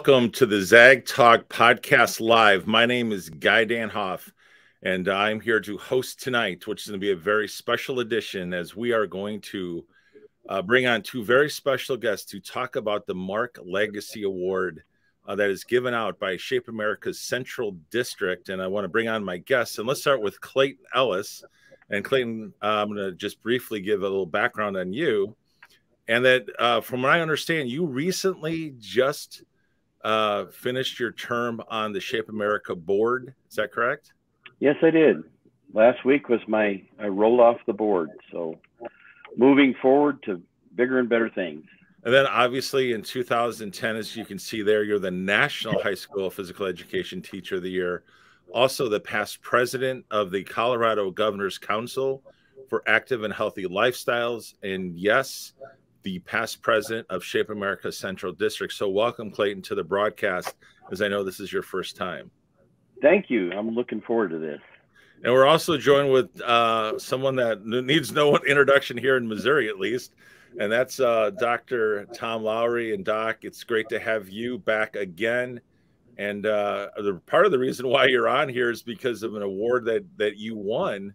Welcome to the Zag Talk Podcast Live. My name is Guy Danhoff, and I'm here to host tonight, which is going to be a very special edition as we are going to uh, bring on two very special guests to talk about the Mark Legacy Award uh, that is given out by Shape America's Central District. And I want to bring on my guests. And let's start with Clayton Ellis. And Clayton, uh, I'm going to just briefly give a little background on you. And that, uh, from what I understand, you recently just uh, finished your term on the Shape America board. Is that correct? Yes, I did. Last week was my I rolled off the board. So moving forward to bigger and better things. And then obviously in 2010, as you can see there, you're the National High School Physical Education Teacher of the Year. Also the past president of the Colorado Governor's Council for Active and Healthy Lifestyles. And yes, the past president of Shape America Central District. So, welcome, Clayton, to the broadcast, as I know this is your first time. Thank you. I'm looking forward to this. And we're also joined with uh, someone that needs no introduction here in Missouri, at least, and that's uh, Dr. Tom Loughrey. And Doc, it's great to have you back again. And uh, the, part of the reason why you're on here is because of an award that that you won.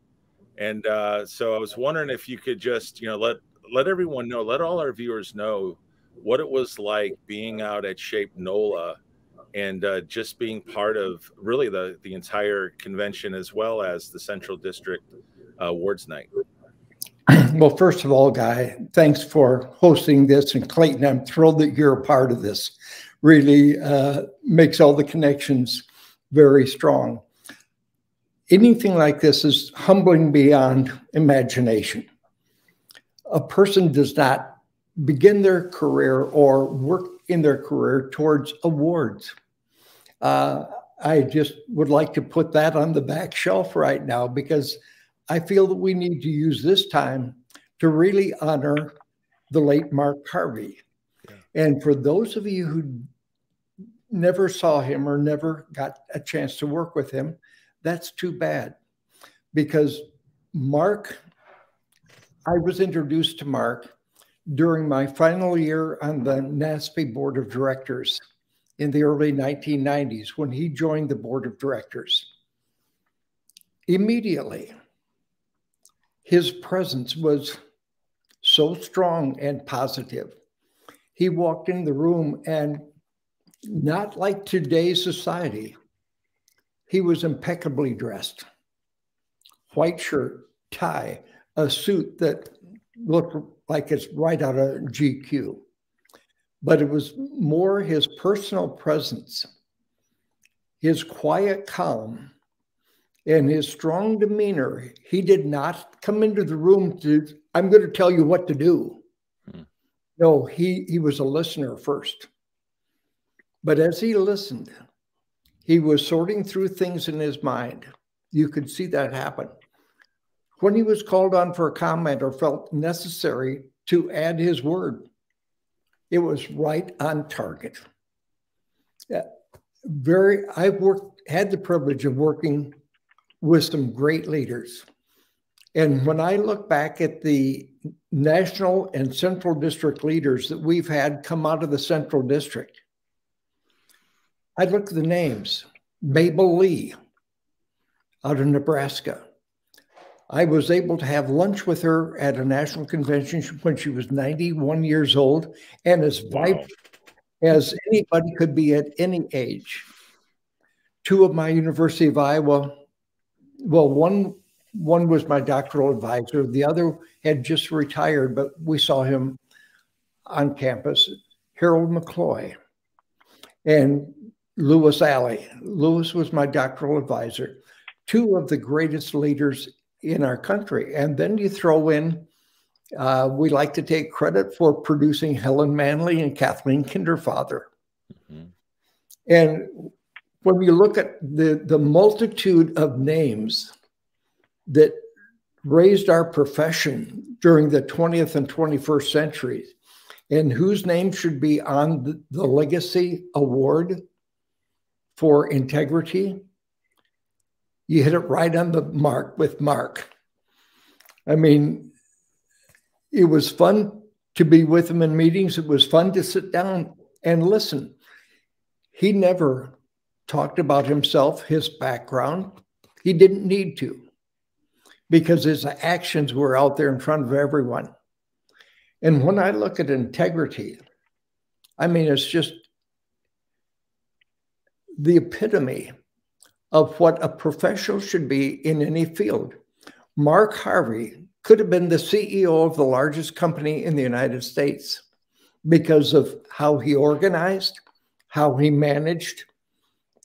And uh, so I was wondering if you could just, you know, let let everyone know, let all our viewers know what it was like being out at Shape NOLA and uh, just being part of really the, the entire convention as well as the Central District uh, Awards Night. Well, first of all, Guy, thanks for hosting this. And Clayton, I'm thrilled that you're a part of this. Really uh, makes all the connections very strong. Anything like this is humbling beyond imagination a person does not begin their career or work in their career towards awards. Uh, I just would like to put that on the back shelf right now because I feel that we need to use this time to really honor the late Mark Harvey. Yeah. And for those of you who never saw him or never got a chance to work with him, that's too bad because Mark I was introduced to Mark during my final year on the NASPE board of directors in the early 1990s when he joined the board of directors. Immediately, his presence was so strong and positive. He walked in the room and not like today's society, he was impeccably dressed. White shirt, tie, a suit that looked like it's right out of GQ. But it was more his personal presence, his quiet calm, and his strong demeanor. He did not come into the room to, I'm going to tell you what to do. Hmm. No, he, he was a listener first. But as he listened, he was sorting through things in his mind. You could see that happen when he was called on for a comment or felt necessary to add his word, it was right on target. Very, I've worked, had the privilege of working with some great leaders. And when I look back at the national and central district leaders that we've had come out of the central district, I look at the names Mabel Lee out of Nebraska, I was able to have lunch with her at a national convention when she was 91 years old and as vibrant as anybody could be at any age. Two of my University of Iowa, well, one one was my doctoral advisor, the other had just retired, but we saw him on campus, Harold McCloy and Louis Alley. Louis was my doctoral advisor, two of the greatest leaders in our country. And then you throw in, uh, we like to take credit for producing Helen Manley and Kathleen Kinderfather. Mm-hmm. And when you look at the, the multitude of names that raised our profession during the 20th and 21st centuries, and whose name should be on the Legacy Award for Integrity, you hit it right on the mark with Mark. I mean, it was fun to be with him in meetings. It was fun to sit down and listen. he never talked about himself, his background. He didn't need to because his actions were out there in front of everyone. And when I look at integrity, I mean, it's just the epitome of what a professional should be in any field. Mark Harvey could have been the CEO of the largest company in the United States because of how he organized, how he managed,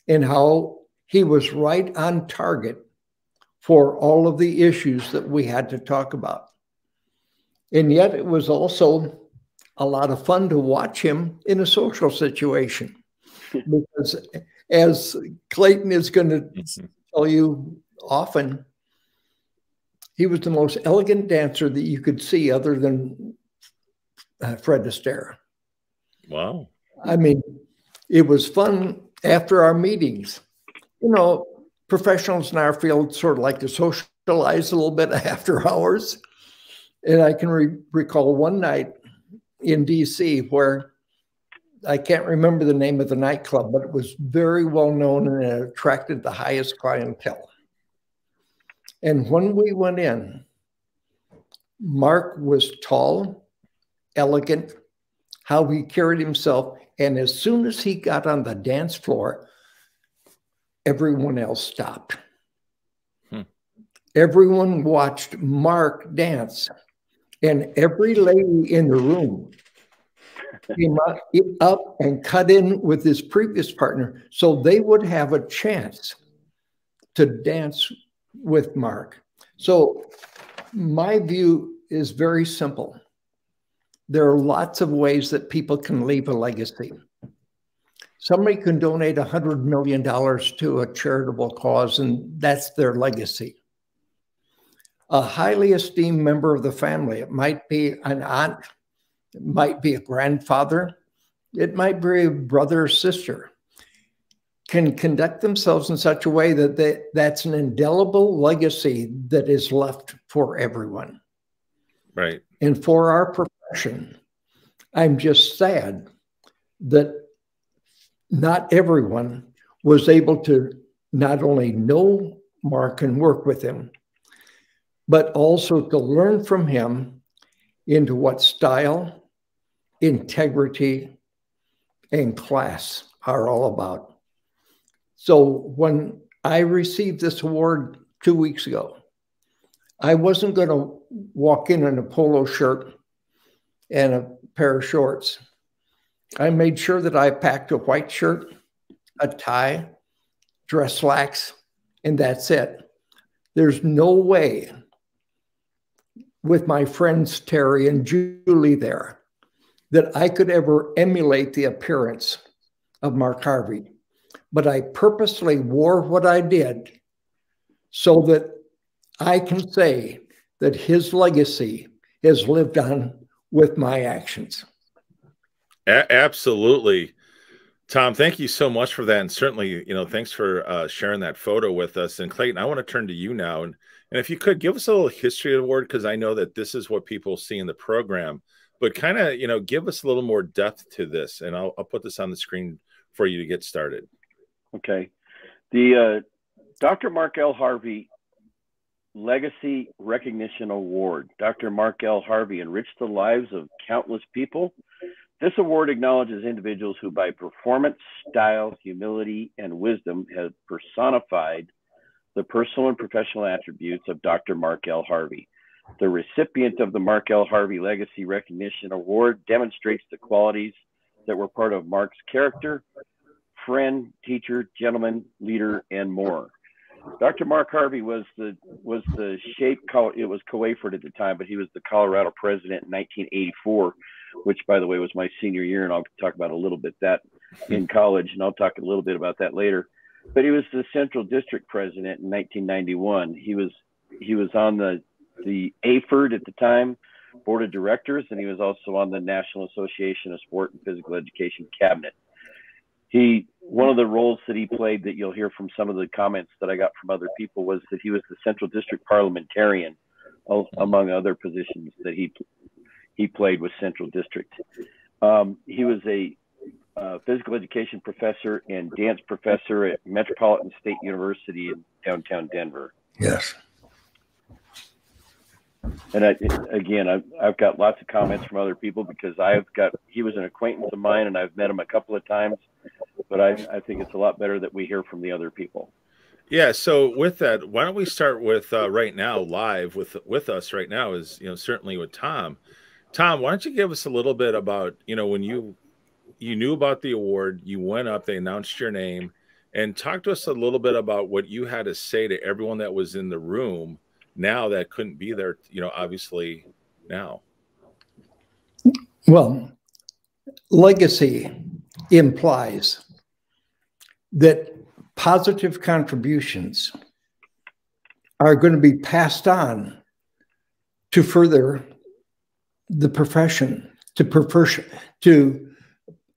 and how he was right on target for all of the issues that we had to talk about. And yet it was also a lot of fun to watch him in a social situation because as Clayton is going to mm-hmm. tell you often, he was the most elegant dancer that you could see other than uh, Fred Astaire. Wow. I mean, it was fun after our meetings. You know, professionals in our field sort of like to socialize a little bit after hours. And I can re recall one night in DC where I can't remember the name of the nightclub, but it was very well known and it attracted the highest clientele. And when we went in, Mark was tall, elegant, how he carried himself. And as soon as he got on the dance floor, everyone else stopped. Hmm. Everyone watched Mark dance. And every lady in the room came up and cut in with his previous partner so they would have a chance to dance with Mark. So my view is very simple. There are lots of ways that people can leave a legacy. Somebody can donate $100 million to a charitable cause, and that's their legacy. A highly esteemed member of the family, it might be an aunt, it might be a grandfather, it might be a brother or sister, can conduct themselves in such a way that they, that's an indelible legacy that is left for everyone. Right. And for our profession, I'm just sad that not everyone was able to not only know Mark and work with him, but also to learn from him into what style, integrity, and class are all about. So when I received this award two weeks ago, I wasn't going to walk in in a polo shirt and a pair of shorts. I made sure that I packed a white shirt, a tie, dress slacks, and that's it. There's no way with my friends Terry and Julie there that I could ever emulate the appearance of Mark Harvey. But I purposely wore what I did so that I can say that his legacy has lived on with my actions. A- absolutely. Tom, thank you so much for that. And certainly, you know, thanks for uh, sharing that photo with us. And Clayton, I want to turn to you now. And, and if you could give us a little history of the award, because I know that this is what people see in the program, but kind of, you know, give us a little more depth to this. And I'll, I'll put this on the screen for you to get started. Okay. The uh, Dr. Mark L. Harvey Legacy Recognition Award. Dr. Mark L. Harvey enriched the lives of countless people this award acknowledges individuals who, by performance, style, humility, and wisdom, have personified the personal and professional attributes of Dr. Mark L. Harvey. The recipient of the Mark L. Harvey Legacy Recognition Award demonstrates the qualities that were part of Mark's character, friend, teacher, gentleman, leader, and more. Dr. Mark Harvey was the was the shape. It was COAHPERD at the time, but he was the Colorado president in 1984 which by the way was my senior year, and I'll talk about a little bit that in college, and I'll talk a little bit about that later. But he was the Central District president in 1991. He was he was on the the AAHPERD at the time board of directors, and he was also on the National Association of Sport and Physical Education cabinet. He one of the roles that he played that you'll hear from some of the comments that I got from other people was that he was the Central District parliamentarian, among other positions that he he played with Central District. Um, he was a uh, physical education professor and dance professor at Metropolitan State University in downtown Denver. Yes. And I, again, I've, I've got lots of comments from other people because I've got, he was an acquaintance of mine and I've met him a couple of times, but I, I think it's a lot better that we hear from the other people. Yeah. So with that, why don't we start with uh, right now live with with us right now is you know certainly with Tom. Tom, why don't you give us a little bit about you know when you you knew about the award, you went up, they announced your name, and talk to us a little bit about what you had to say to everyone that was in the room now that couldn't be there. You know, obviously now. Well, legacy implies that positive contributions are going to be passed on to further the profession, to prefer, to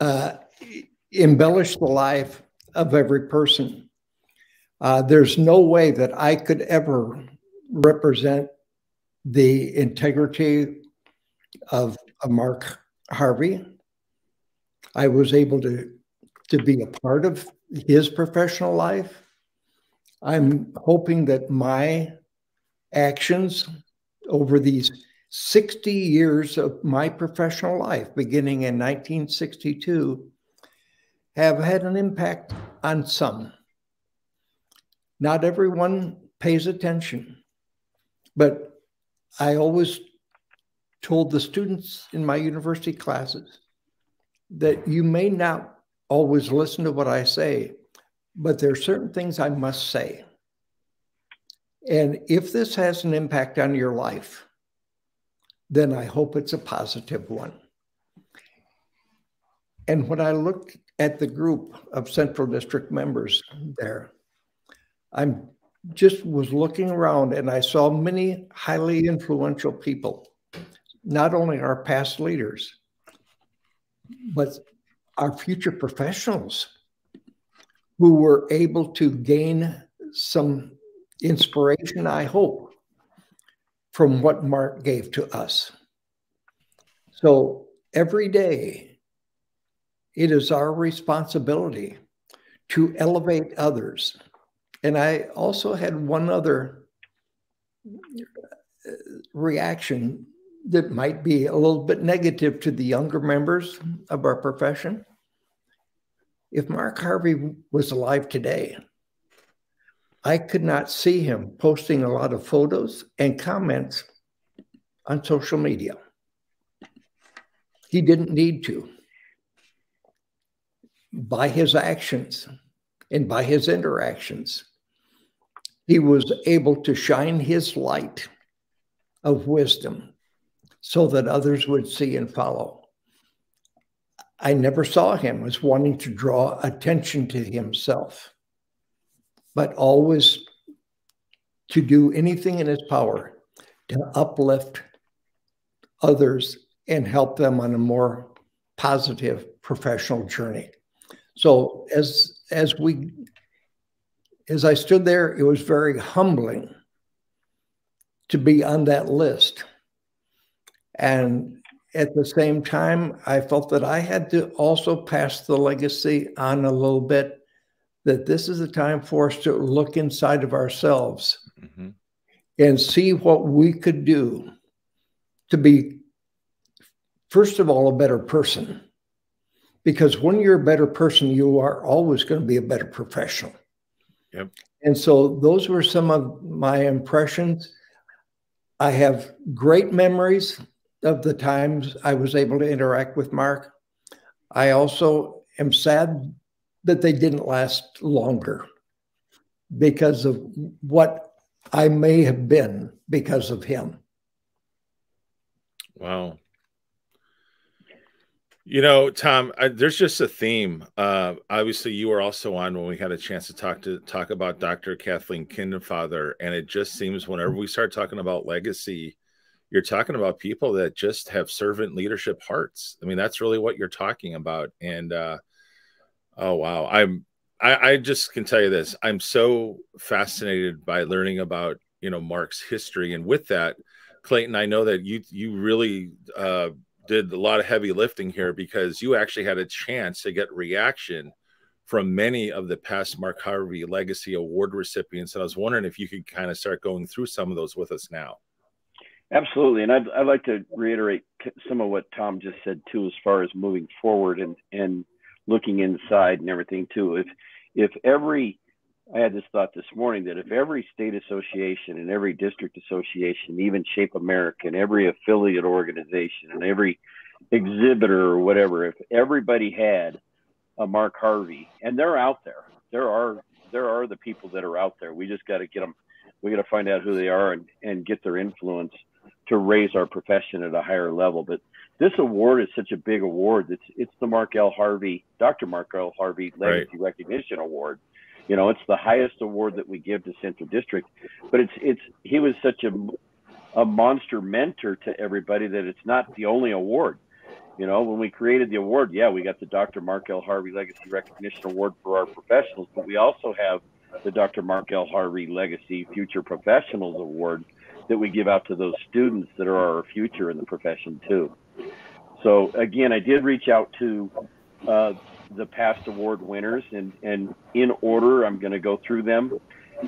uh, embellish the life of every person. Uh, there's no way that I could ever represent the integrity of, Mark Harvey. I was able to to be a part of his professional life. I'm hoping that my actions over these 60 years of my professional life, beginning in 1962, have had an impact on some. Not everyone pays attention, but I always told the students in my university classes that you may not always listen to what I say, but there are certain things I must say. And if this has an impact on your life, then I hope it's a positive one. And when I looked at the group of Central District members there, I'm just was looking around and I saw many highly influential people, not only our past leaders, but our future professionals who were able to gain some inspiration, I hope, from what Mark gave to us. So every day, it is our responsibility to elevate others. And I also had one other uh, reaction that might be a little bit negative to the younger members of our profession. If Mark Harvey was alive today, I could not see him posting a lot of photos and comments on social media. He didn't need to. By his actions and by his interactions, he was able to shine his light of wisdom so that others would see and follow. I never saw him as wanting to draw attention to himself, but always to do anything in his power to uplift others and help them on a more positive professional journey. So as as we as I stood there, it was very humbling to be on that list. And at the same time, I felt that I had to also pass the legacy on a little bit that this is a time for us to look inside of ourselves mm-hmm. and see what we could do to be, first of all, a better person. Because when you're a better person, you are always going to be a better professional. Yep. And so those were some of my impressions. I have great memories of the times I was able to interact with Mark. I also am sad that they didn't last longer because of what I may have been because of him. Wow. You know, Tom, I, there's just a theme. Uh, obviously, you were also on when we had a chance to talk to talk about Dr. Kathleen Kinderfather, and it just seems whenever we start talking about legacy, you're talking about people that just have servant leadership hearts. I mean, that's really what you're talking about. And uh, oh wow, I'm I, I just can tell you this. I'm so fascinated by learning about you know Mark's history, and with that, Clayton, I know that you you really uh, did a lot of heavy lifting here because you actually had a chance to get reaction from many of the past Mark Harvey Legacy Award recipients. And I was wondering if you could kind of start going through some of those with us now. Absolutely, and I'd, I'd like to reiterate some of what Tom just said too, as far as moving forward and and looking inside and everything too. If if every I had this thought this morning that if every state association and every district association, even Shape America, and every affiliate organization and every exhibitor or whatever, if everybody had a Mark Harvey, and they're out there, there are there are the people that are out there. We just got to get them. We got to find out who they are and, and get their influence to raise our profession at a higher level. But this award is such a big award. It's it's the Mark L. Harvey, Dr. Mark L. Harvey Legacy right. Recognition Award. You know, it's the highest award that we give to Central District. But it's it's he was such a a monster mentor to everybody that it's not the only award. You know, when we created the award, yeah, we got the Dr. Mark L. Harvey Legacy Recognition Award for our professionals, but we also have the Dr. Mark L. Harvey Legacy Future Professionals Award that we give out to those students that are our future in the profession too. So again, I did reach out to uh, the past award winners, and and in order, I'm going to go through them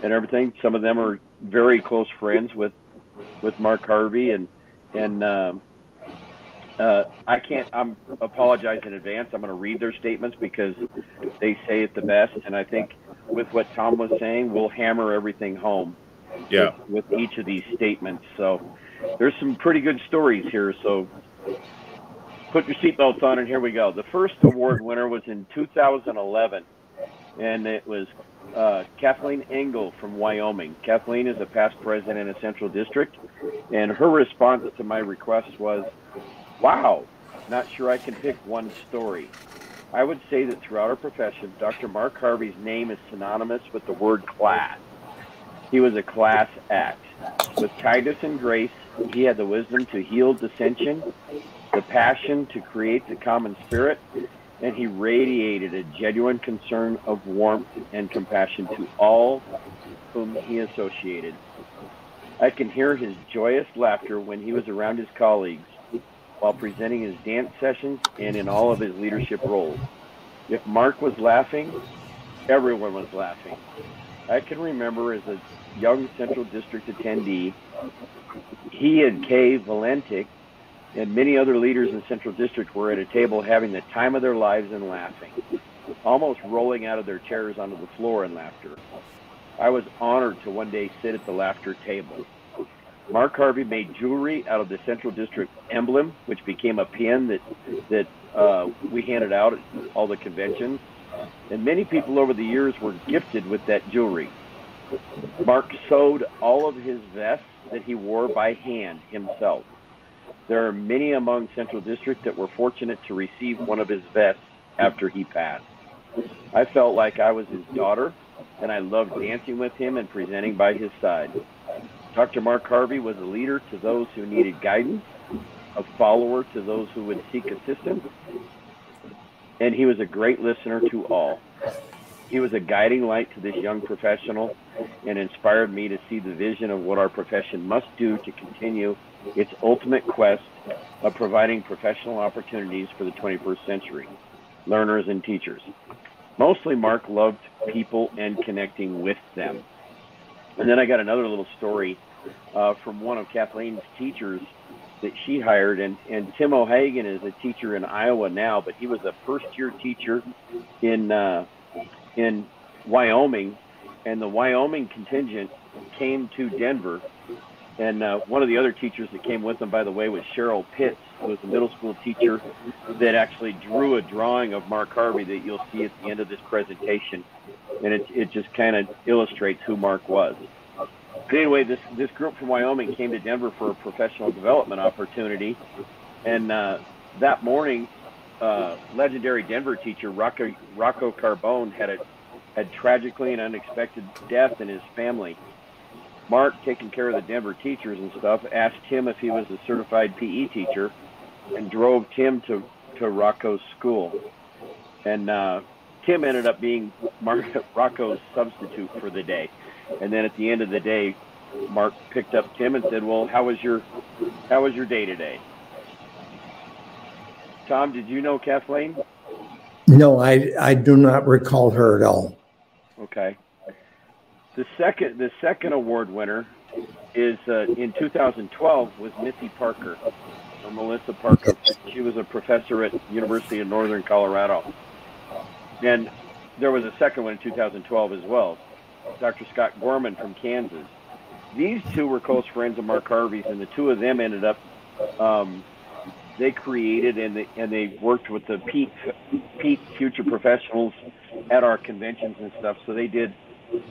and everything. Some of them are very close friends with with Mark Harvey, and and um, uh, I can't. I'm apologize in advance. I'm going to read their statements because they say it the best, and I think with what Tom was saying, we'll hammer everything home yeah. with, with each of these statements. So there's some pretty good stories here. So put your seatbelts on, and here we go. The first award winner was in 2011, and it was uh, Kathleen Engel from Wyoming. Kathleen is a past president of Central District, and her response to my request was, "Wow, not sure I can pick one story." I would say that throughout our profession, Dr. Mark Harvey's name is synonymous with the word class. He was a class act. With kindness and grace, he had the wisdom to heal dissension, the passion to create the common spirit, and he radiated a genuine concern of warmth and compassion to all whom he associated. I can hear his joyous laughter when he was around his colleagues while presenting his dance sessions and in all of his leadership roles. If Mark was laughing, everyone was laughing. I can remember as a young Central District attendee, he and Kay Valentic and many other leaders in Central District were at a table having the time of their lives and laughing, almost rolling out of their chairs onto the floor in laughter. I was honored to one day sit at the laughter table. Mark Harvey made jewelry out of the Central District emblem, which became a pin that that uh, we handed out at all the conventions. And many people over the years were gifted with that jewelry. Mark sewed all of his vests that he wore by hand himself. There are many among Central District that were fortunate to receive one of his vests after he passed. I felt like I was his daughter, and I loved dancing with him and presenting by his side. Dr. Mark Harvey was a leader to those who needed guidance, a follower to those who would seek assistance, and he was a great listener to all. He was a guiding light to this young professional and inspired me to see the vision of what our profession must do to continue its ultimate quest of providing professional opportunities for the 21st century, learners and teachers. Mostly, Mark loved people and connecting with them. And then I got another little story uh, from one of Kathleen's teachers that she hired. And, and Tim O'Hagan is a teacher in Iowa now, but he was a first year teacher in, uh, in Wyoming. And the Wyoming contingent came to Denver. And uh, one of the other teachers that came with them, by the way, was Cheryl Pitts, who was a middle school teacher that actually drew a drawing of Mark Harvey that you'll see at the end of this presentation. And it, it just kind of illustrates who Mark was. But anyway, this this group from Wyoming came to Denver for a professional development opportunity, and uh, that morning, uh, legendary Denver teacher Rocco Rocco Carbone had a had tragically and unexpected death in his family. Mark, taking care of the Denver teachers and stuff, asked Tim if he was a certified PE teacher, and drove Tim to to Rocco's school. And uh, Tim ended up being Mark, Rocco's substitute for the day. And then at the end of the day, Mark picked up Tim and said, "Well, how was your how was your day today?" Tom, did you know Kathleen? No, I, I do not recall her at all. Okay. The second the second award winner is uh, in 2012 was Missy Parker or Melissa Parker. She was a professor at University of Northern Colorado. And there was a second one in 2012 as well, Dr. Scott Gorman from Kansas. These two were close friends of Mark Harvey's, and the two of them ended up. Um, they created and they and they worked with the peak peak future professionals at our conventions and stuff. So they did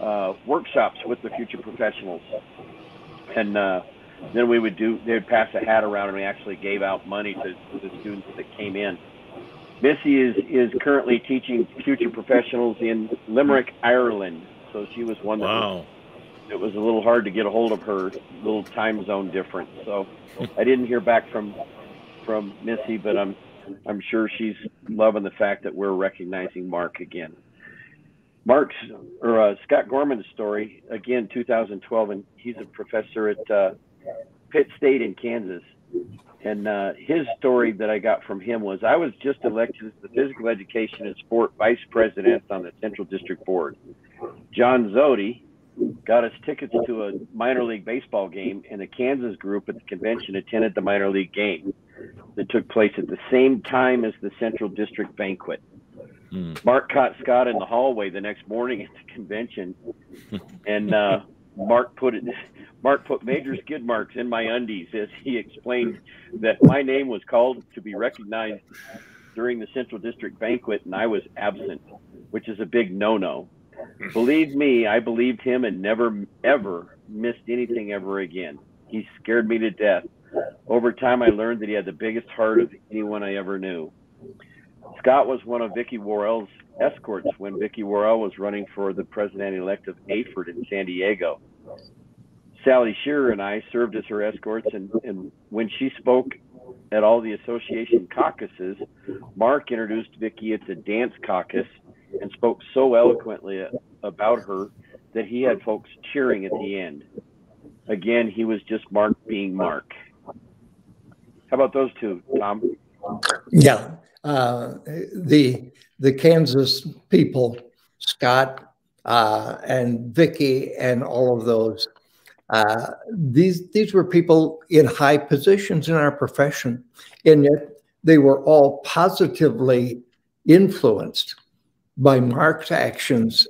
uh, workshops with the future professionals, and uh, then we would do. They would pass a hat around, and we actually gave out money to, to the students that came in. Missy is is currently teaching future professionals in Limerick, Ireland. So she was one that wow. was, it was a little hard to get a hold of her, little time zone difference. So I didn't hear back from from Missy, but I'm I'm sure she's loving the fact that we're recognizing Mark again. Mark's or uh, Scott Gorman's story again, 2012, and he's a professor at uh, Pitt State in Kansas. And uh, his story that I got from him was I was just elected as the physical education and sport vice president on the Central District Board. John Zodi got us tickets to a minor league baseball game, and the Kansas group at the convention attended the minor league game that took place at the same time as the Central District banquet. Hmm. Mark caught Scott in the hallway the next morning at the convention, and uh, Mark put it. Mark put major skid marks in my undies as he explained that my name was called to be recognized during the Central District banquet, and I was absent, which is a big no-no. Believe me, I believed him and never ever missed anything ever again. He scared me to death. Over time, I learned that he had the biggest heart of anyone I ever knew. Scott was one of Vicki Worrell's escorts when Vicki Worrell was running for the president-elect of AAHPERD in San Diego. Sally Shearer and I served as her escorts, and, and when she spoke at all the association caucuses, Mark introduced Vicki at the dance caucus and spoke so eloquently about her that he had folks cheering at the end. Again, he was just Mark being Mark. How about those two, Tom? Yeah, uh, the the Kansas people, Scott uh, and Vicki, and all of those. Uh, these these were people in high positions in our profession, and yet they were all positively influenced by Mark's actions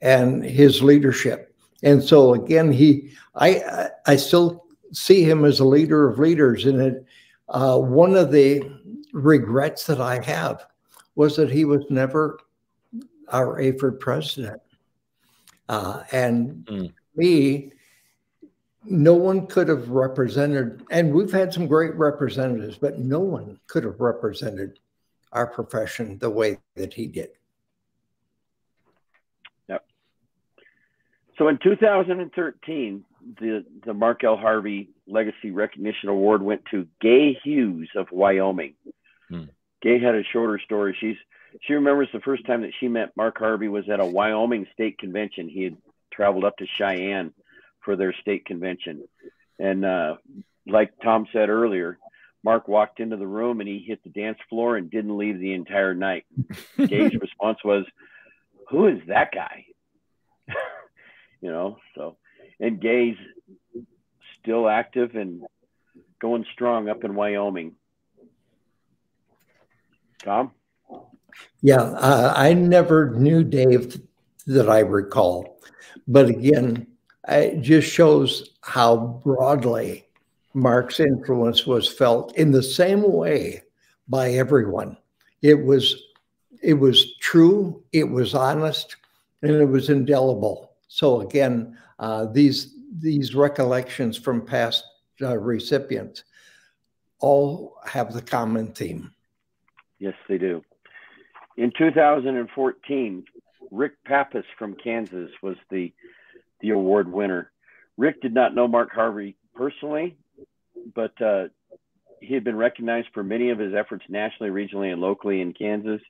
and his leadership. And so again, he I I still see him as a leader of leaders, and it uh, one of the regrets that I have was that he was never our AAHPERD president. Uh, and mm. me, no one could have represented, and we've had some great representatives, but no one could have represented our profession the way that he did. Yep. So in 2013, the the Mark L. Harvey Legacy Recognition Award went to Gay Hughes of Wyoming. Hmm. Gay had a shorter story. She's she remembers the first time that she met Mark Harvey was at a Wyoming state convention. He had traveled up to Cheyenne for their state convention, and uh, like Tom said earlier, Mark walked into the room and he hit the dance floor and didn't leave the entire night. Gay's response was, "Who is that guy?" you know, so and Gay's still active and going strong up in Wyoming. Tom? Yeah, uh, I never knew Dave that I recall. But again, it just shows how broadly Mark's influence was felt in the same way by everyone. It was it was true, it was honest, and it was indelible. So again, uh, these these recollections from past uh, recipients all have the common theme. Yes, they do. In 2014, Rick Pappas from Kansas was the the award winner. Rick did not know Mark Harvey personally, but uh, he had been recognized for many of his efforts nationally, regionally, and locally in Kansas.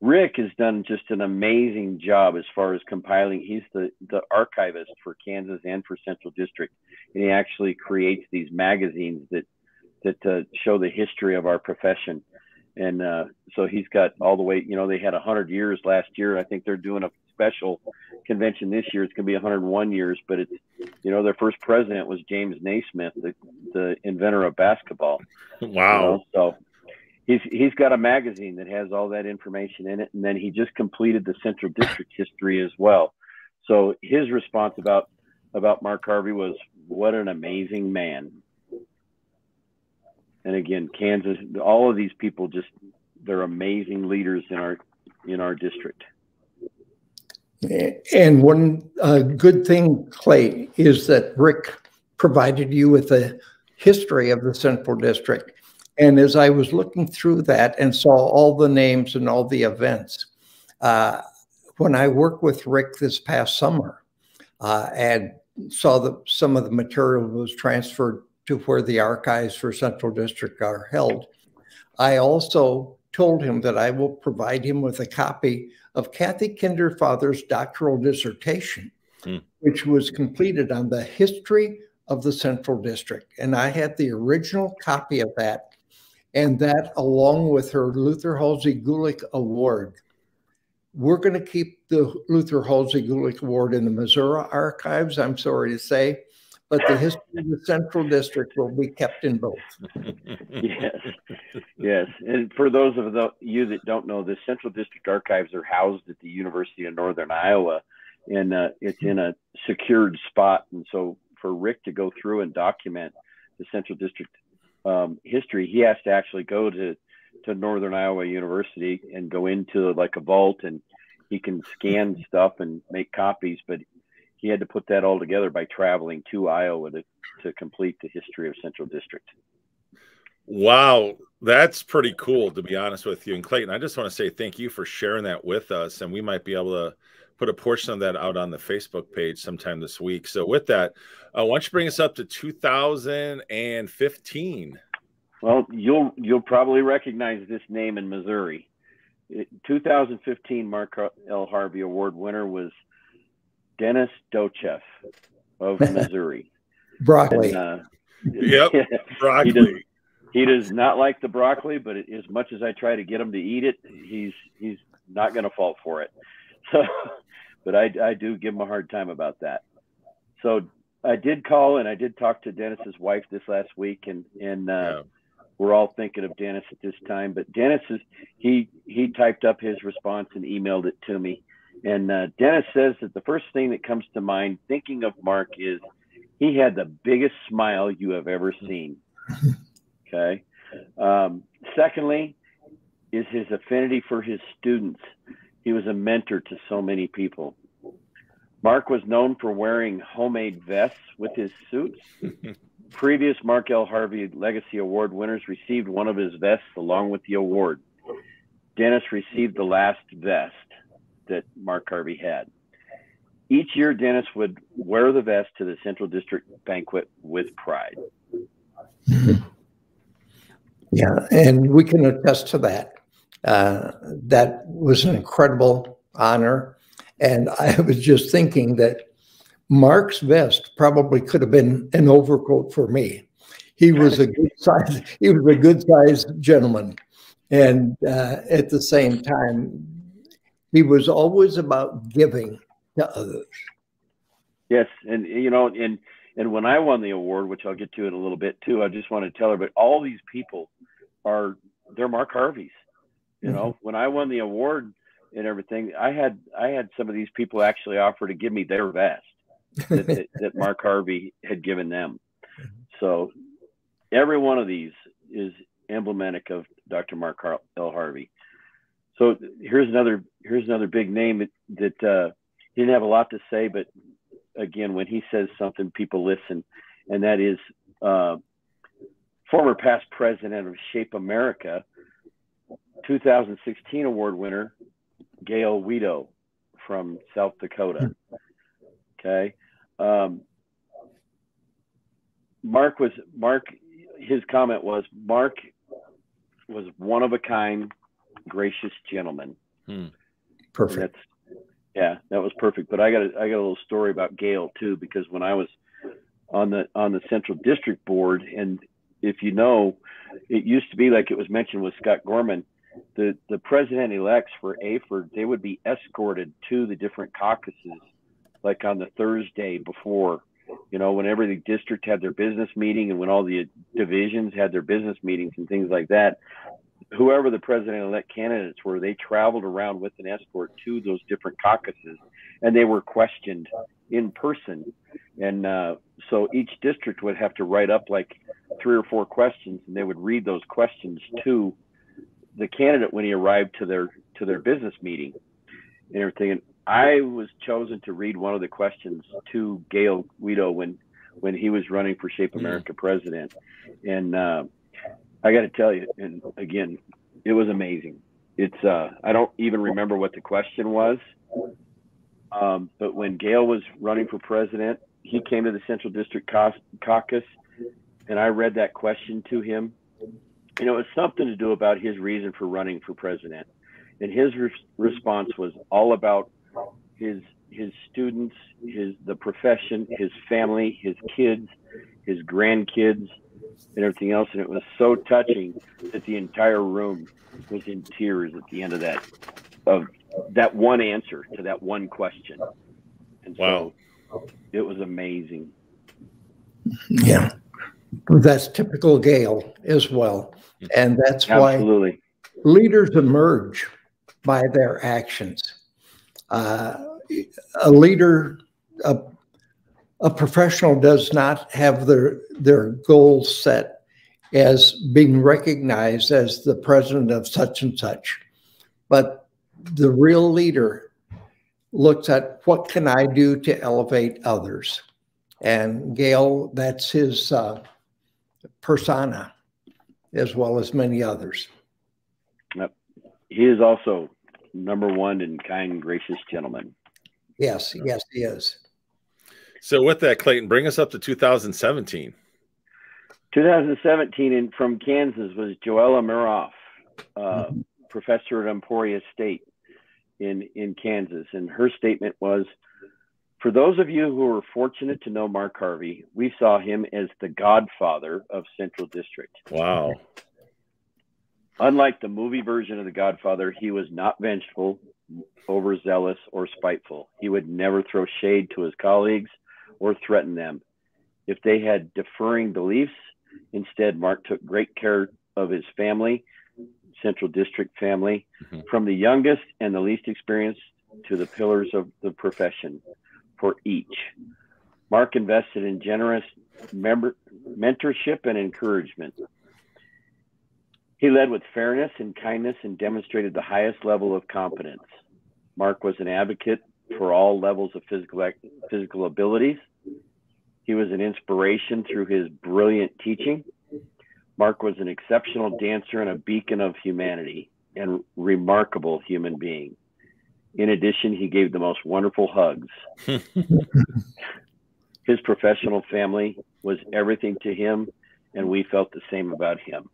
Rick has done just an amazing job as far as compiling. He's the, the archivist for Kansas and for Central District, and he actually creates these magazines that that uh, show the history of our profession. And uh, so he's got all the way. You know, they had 100 years last year. I think they're doing a special convention this year. It's going to be 101 years, but it's you know their first president was James Naismith, the, the inventor of basketball. Wow. You know, so he's he's got a magazine that has all that information in it, and then he just completed the Central District history as well. So his response about about Mark Harvey was, "What an amazing man." And again, Kansas, all of these people just they're amazing leaders in our in our district. And one uh, good thing, Clay, is that Rick provided you with a history of the Central District. And as I was looking through that and saw all the names and all the events, uh, when I worked with Rick this past summer uh, and saw that some of the material was transferred to where the archives for Central District are held, I also told him that I will provide him with a copy of Kathy Kinderfather's doctoral dissertation, hmm. which was completed on the history of the Central District. And I had the original copy of that, and that along with her Luther Halsey Gulick Award. We're going to keep the Luther Halsey Gulick Award in the Missouri archives, I'm sorry to say, but the history of the Central District will be kept in both. yes, yes. And for those of the, you that don't know, the Central District archives are housed at the University of Northern Iowa, and uh, it's in a secured spot. And so, for Rick to go through and document the Central District um, history, he has to actually go to to Northern Iowa University and go into like a vault, and he can scan stuff and make copies, but he had to put that all together by traveling to Iowa to, to complete the history of Central District. Wow, that's pretty cool to be honest with you. And Clayton, I just want to say thank you for sharing that with us. And we might be able to put a portion of that out on the Facebook page sometime this week. So with that, uh, why don't you bring us up to 2015? Well, you'll you'll probably recognize this name in Missouri. It, 2015 Mark L. Harvey Award winner was Dennis Docheff of Missouri. broccoli. And, uh, yep, broccoli. He does, he does, not like the broccoli, but as much as I try to get him to eat it, he's he's not going to fall for it. So, but I, I do give him a hard time about that. So I did call and I did talk to Dennis's wife this last week, and and uh, yeah. we're all thinking of Dennis at this time. But Dennis is he he typed up his response and emailed it to me and uh, Dennis says that the first thing that comes to mind thinking of Mark is he had the biggest smile you have ever seen. Okay. Um, secondly, is his affinity for his students. He was a mentor to so many people. Mark was known for wearing homemade vests with his suits. Previous Mark L. Harvey Legacy Award winners received one of his vests along with the award. Dennis received the last vest that Mark Harvey had. Each year, Dennis would wear the vest to the Central District banquet with pride. Yeah, and we can attest to that. Uh, that was an incredible honor. And I was just thinking that Mark's vest probably could have been an overcoat for me. He was a good size. He was a good sized gentleman, and uh, at the same time, he was always about giving to others. Yes, and you know, and and when I won the award, which I'll get to in a little bit too, I just want to tell her, but all these people are they're Mark Harvey's. You mm-hmm. know, when I won the award and everything, I had I had some of these people actually offer to give me their vest that, that, that Mark Harvey had given them. Mm-hmm. So every one of these is emblematic of Dr. Mark L. Harvey. So here's another here's another big name that, that uh, he didn't have a lot to say, but again, when he says something, people listen, and that is uh, former past president of Shape America, 2016 award winner Gale Wiedow from South Dakota. Okay. Um, Mark was Mark. His comment was Mark was one of a kind gracious gentleman. Hmm. Perfect. yeah, that was perfect. But I got a, I got a little story about Gale too, because when I was on the on the Central District Board, and if you know, it used to be like it was mentioned with Scott Gorman, the the president elects for AAHPERD, they would be escorted to the different caucuses, like on the Thursday before, you know, whenever the district had their business meeting and when all the divisions had their business meetings and things like that. Whoever the president elect candidates were, they traveled around with an escort to those different caucuses and they were questioned in person. And uh, so each district would have to write up like three or four questions and they would read those questions to the candidate when he arrived to their to their business meeting and everything. And I was chosen to read one of the questions to Gale Wiedow when when he was running for Shape mm. America president. And uh, I got to tell you, and again, it was amazing. It's uh, I don't even remember what the question was, um, but when Gale was running for president, he came to the Central District Caucus, and I read that question to him, you know, it's something to do about his reason for running for president. And his re- response was all about his his students, his the profession, his family, his kids, his grandkids, and everything else. And it was so touching that the entire room was in tears at the end of that of that one answer to that one question. And wow. so it was amazing. Yeah. That's typical Gale as well. And that's Absolutely. why leaders emerge by their actions. Uh, a leader, a, a professional does not have their, their goal set as being recognized as the president of such and such. But the real leader looks at what can I do to elevate others. And Gale, that's his uh, persona as well as many others. Yep. He is also number one in kind, gracious gentleman. Yes, yes, he is. So, with that, Clayton, bring us up to 2017. 2017 in, from Kansas was Joella Mehrhof, uh, mm-hmm. professor at Emporia State in, in Kansas. And her statement was for those of you who are fortunate to know Mark Harvey, we saw him as the godfather of Central District. Wow. Unlike the movie version of The Godfather, he was not vengeful, overzealous, or spiteful. He would never throw shade to his colleagues or threaten them. If they had differing beliefs, instead, Mark took great care of his family, Central District family, mm-hmm. from the youngest and the least experienced to the pillars of the profession for each. Mark invested in generous member, mentorship and encouragement. He led with fairness and kindness and demonstrated the highest level of competence. Mark was an advocate for all levels of physical, physical abilities. He was an inspiration through his brilliant teaching. Mark was an exceptional dancer and a beacon of humanity and remarkable human being. In addition, he gave the most wonderful hugs. His professional family was everything to him, and we felt the same about him.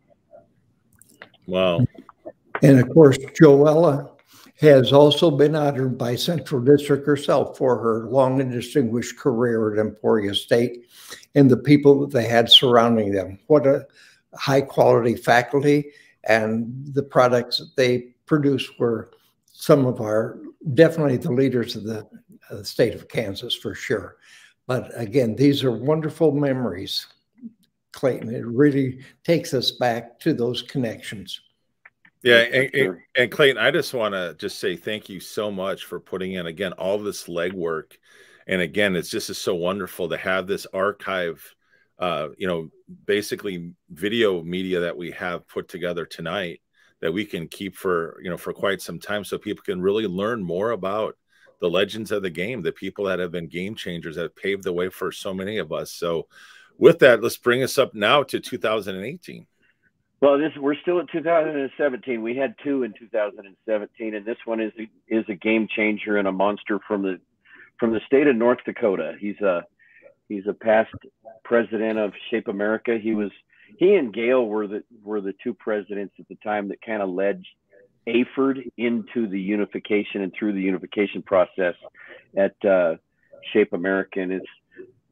Wow. And of course, Joella has also been honored by Central District herself for her long and distinguished career at Emporia State and the people that they had surrounding them. What a high quality faculty and the products that they produced were some of our definitely the leaders of the, of the state of Kansas for sure. But again, these are wonderful memories, Clayton. It really takes us back to those connections. Yeah, and, and, and Clayton, I just want to just say thank you so much for putting in again all this legwork, and again, it's just is so wonderful to have this archive, uh, you know, basically video media that we have put together tonight that we can keep for you know for quite some time so people can really learn more about the legends of the game the people that have been game changers that have paved the way for so many of us. So with that let's bring us up now to 2018 well this we're still at 2017 we had two in 2017 and this one is is a game changer and a monster from the from the state of north dakota he's a he's a past president of shape america he was he and Gale were the were the two presidents at the time that kind of led AAHPERD into the unification and through the unification process at uh, Shape America. And it's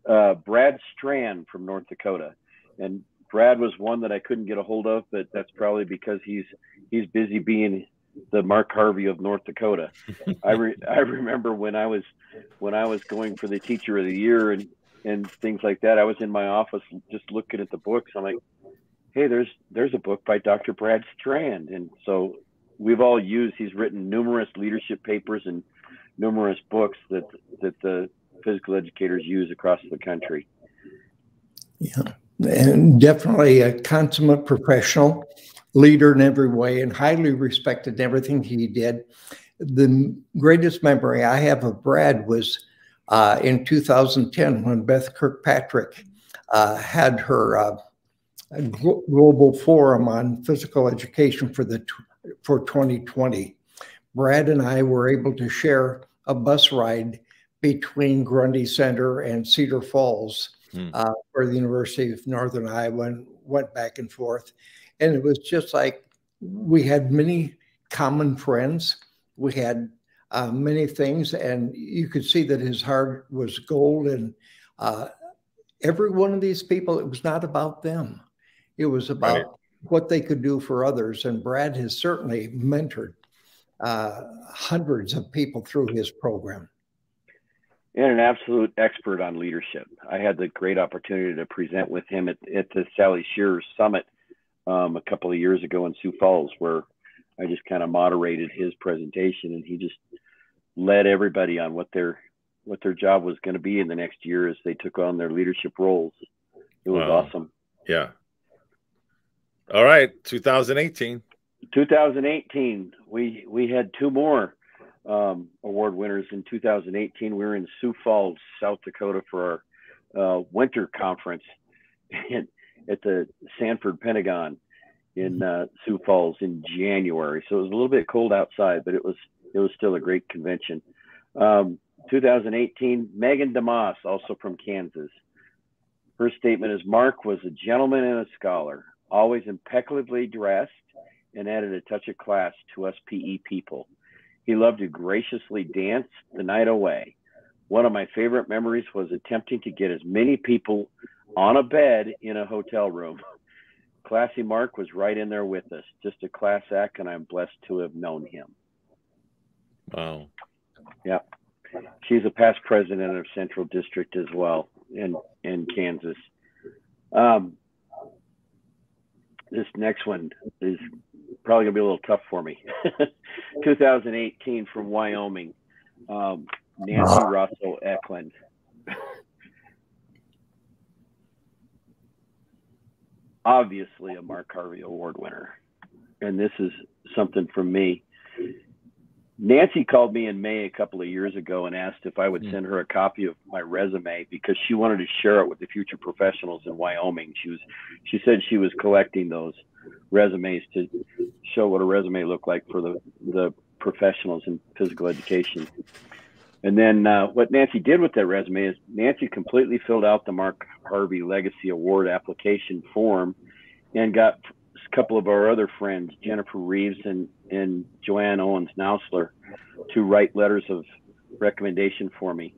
uh, Brad Strand from North Dakota. And Brad was one that I couldn't get a hold of, but that's probably because he's he's busy being the Mark Harvey of North Dakota. I re, I remember when I was when I was going for the teacher of the year and and things like that. I was in my office just looking at the books. I'm like, hey, there's there's a book by Dr. Brad Strand, and so we've all used. He's written numerous leadership papers and numerous books that that the physical educators use across the country. Yeah, and definitely a consummate professional, leader in every way, and highly respected in everything he did. The greatest memory I have of Brad was uh, in 2010 when Beth Kirkpatrick uh, had her uh, global forum on physical education for the for 2020. Brad and I were able to share a bus ride between Grundy Center and Cedar Falls, hmm. uh, where the University of Northern Iowa and went back and forth. And it was just like we had many common friends. We had uh, many things, and you could see that his heart was gold. And uh, every one of these people, it was not about them, it was about right. what they could do for others. And Brad has certainly mentored uh, hundreds of people through his program. And an absolute expert on leadership. I had the great opportunity to present with him at, at the Sally Shearer Summit um, a couple of years ago in Sioux Falls, where I just kind of moderated his presentation, and he just led everybody on what their what their job was going to be in the next year as they took on their leadership roles. It was wow. awesome. Yeah. All right, 2018. 2018, we we had two more um, award winners in 2018. We were in Sioux Falls, South Dakota for our uh, winter conference at the Sanford Pentagon in mm-hmm. uh, Sioux Falls in January. So it was a little bit cold outside, but it was it was still a great convention. Um, 2018, Megan DeMoss, also from Kansas. Her statement is Mark was a gentleman and a scholar, always impeccably dressed and added a touch of class to us PE people. He loved to graciously dance the night away. One of my favorite memories was attempting to get as many people on a bed in a hotel room. Classy Mark was right in there with us, just a class act, and I'm blessed to have known him. Wow. Yeah. She's a past president of Central District as well in in Kansas. Um, this next one is probably gonna be a little tough for me. 2018 from Wyoming, um, Nancy Russell Eklund. Obviously, a Mark Harvey Award winner, and this is something from me. Nancy called me in May a couple of years ago and asked if I would hmm. send her a copy of my resume because she wanted to share it with the future professionals in Wyoming. She was, she said she was collecting those resumes to show what a resume looked like for the the professionals in physical education. And then uh, what Nancy did with that resume is Nancy completely filled out the Mark Harvey Legacy Award application form and got a couple of our other friends, Jennifer Reeves and, and Joanne Owens Nauslar, to write letters of recommendation for me.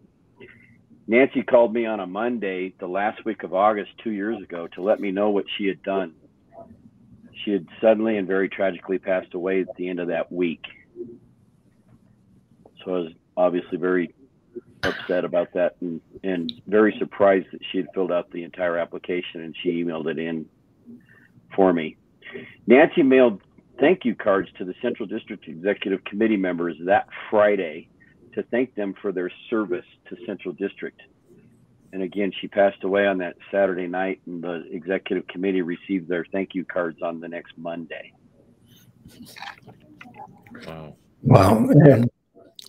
Nancy called me on a Monday, the last week of August, two years ago, to let me know what she had done. She had suddenly and very tragically passed away at the end of that week. So I was obviously very upset about that and, and very surprised that she had filled out the entire application and she emailed it in for me. Nancy mailed thank you cards to the Central District Executive Committee members that Friday to thank them for their service to Central District. And again, she passed away on that Saturday night, and the executive committee received their thank you cards on the next Monday. Wow! Wow! And